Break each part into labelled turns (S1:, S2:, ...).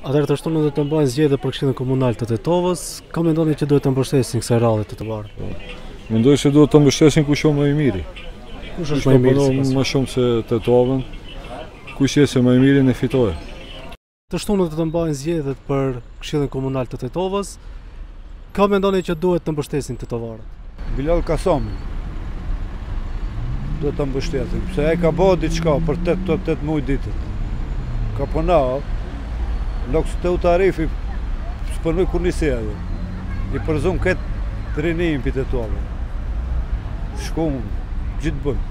S1: Atëherë të shtunën do të mbahen zgjedhjet për këshillin komunal të Tetovës, kë mendoni që duhet të mbështesin kësaj radhe tetovarët? Po.
S2: Mendoj se duhet të mbështesin kush është më i miri.
S1: Kush është më i miri?
S2: Kush më shumë e do Tetovën? Kush është më i miri le të fitojë.
S1: Të shtunën do të mbahen zgjedhjet për këshillin komunal të Tetovës, Kë mendoni që duhet të mbështesin tetovarët?
S3: Bilal Kasamin duhet të mbështesin, pse ai ka bo diçka për 8, 8 muaj ditë. Ka punu, nuk të u tarifi, së për nuk kur nisi edhe. I përzun këtë rininë për të tuave. Shkun, gjithë bëjë.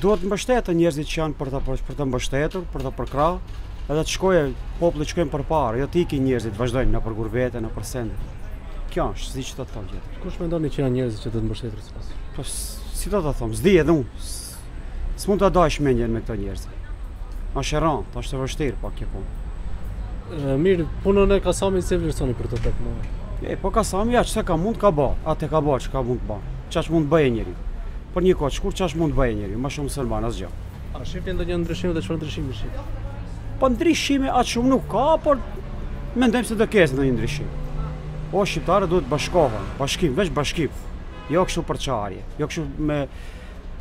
S4: Duhet të mbështeten njerëzit që janë për të, për të mbështetur, për të përkra, Edhe të shkojë populli të shkojnë përpara, jo të ikin njerëzit, vazhdojnë nëpër gurbete, nëpër sende. Kjo është, s'di ç'të them tjetër.
S1: Kush mendoni që janë njerëzit që duhet të mbështeten, si
S4: pas? Po, si të të thom, s'di edhe unë. S'mund të dajsh me njerë me këto njerëzit. A shëron, është e vështirë, po kjo punë.
S1: Mirë, punën e Kasamit si e vlerësoni për tetë muaj?
S4: E, po Kasami, ja, çka ka mund, ka ba. Atë ka ba, çka mund të ba. Aq sa mund të bëje njeri. Për një kohë, shkurt aq sa mund të bëje njeri, ma shumë s'ban asgjë.
S1: A shifni ndonjë ndryshim dhe çfarë ndryshimi shifni?
S4: Po ndryshime aq shumë nuk ka, por mendojmë se do ketë ndonjë ndryshim. Po shqiptarët duhet të bashkohen, bashkim, veç bashkim. Jo kështu përçarje, jo kështu me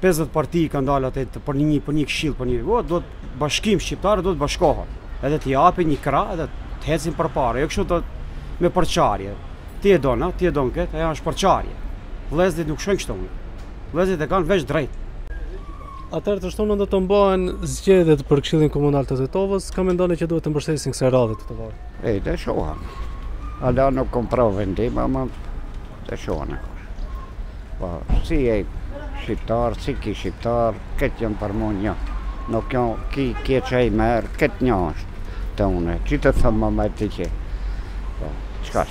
S4: 50 parti kanë dalë atje për një për një këshill për një. Po duhet bashkim shqiptarët duhet të bashkohen. Edhe të japin një krah, edhe të ecin përpara, jo kështu me përçarje. Ti e don, ti e don këtë, ajo është përçarje. Vëllezërit nuk shkojnë kështu. Vëllezërit e kanë veç drejt.
S1: Atëherë të shtunën do të mbahen zgjedhjet për Këshillin Komunal të Tetovës. Kë mendoni që duhet të mbështesin kësaj radhe tetovarët?
S5: E, të shoha. Hala nuk kom pru vendim, ama të shoha në kërë. Po, si ai shqiptar, si ky shqiptar, këta janë për mu një. Nuk jënë ki kje që i mirë, këta një është të une. Që të thëmë më me ti që? Po, çka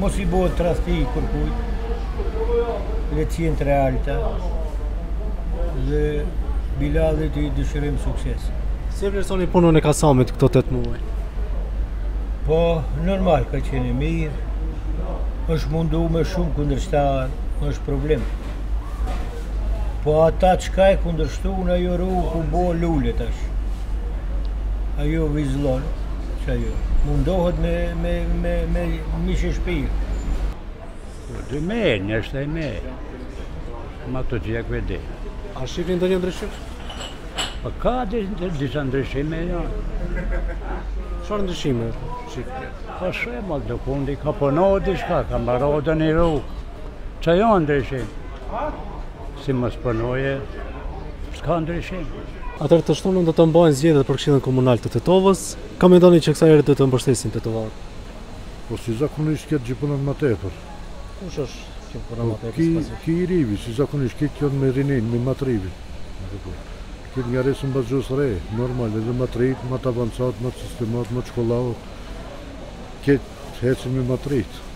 S6: Mos i bëhet tradhti kërkujt, le të jenë të realta dhe Bilalit i dëshirim sukses.
S1: Si e vlerësoni punën e Kasamit këto 8 muaj?
S6: Po, normal ka qenë e mirë. Është mundu me shumë kundërshtar, është problem. Po ata çka e kundërshtuan ajo rrugë ku bë lule, tash. Ajo vizlon. Çka jo? Mundohet me me me me mish e shpirt.
S7: Po, dy me, nështë e me. Ma të gjitha këve dhe.
S1: A shihni ndonjë ndryshim?
S7: Po ka disa ndryshime janë.
S1: Çfarë ndryshime shifni?
S7: Ka shumë, më të kundi, ka punu diçka, ka mbaru ndonjë rrugë. Që jo ndryshime? Si mos punoje, s'ka ndryshim.
S1: Atëherë të shtunën do të mbahen zgjedhjet për Këshillin Komunal të Tetovës. Kë mendoni që kësaj here do të mbështesin tetovarët?
S8: Po si zakonisht këtë që punon më tepër.
S1: Kush është që punon më
S8: po, tepër? Ky, ky i riu, si zakonisht këtë janë me rininë, me më të riun. Këtë nga resë më gjusë re, normal, edhe më të rritë, më të avancuar, më të sistemat, më të shkolluar. Këtë hecin me më të rritë.